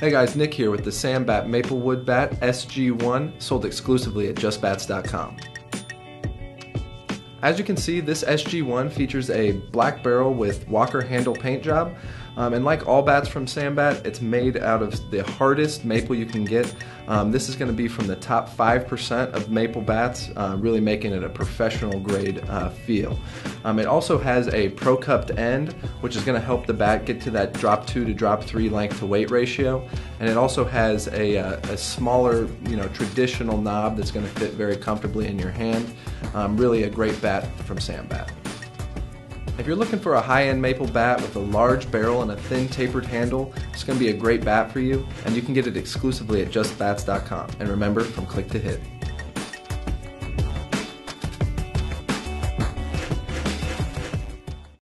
Hey guys, Nick here with the Sam Bat Maplewood Bat SG1, sold exclusively at justbats.com. As you can see, this SG1 features a black barrel with Walker handle paint job. Um, and like all bats from Sam Bat, it's made out of the hardest maple you can get. Um, this is going to be from the top 5% of maple bats, uh, really making it a professional grade uh, feel. Um, it also has a pro cupped end, which is going to help the bat get to that drop 2 to drop 3 length to weight ratio. And it also has a, uh, a smaller, you know, traditional knob that's going to fit very comfortably in your hand. Um, really a great bat from Sam Bat. If you're looking for a high-end maple bat with a large barrel and a thin tapered handle, it's going to be a great bat for you, and you can get it exclusively at justbats.com. And remember, from click to hit.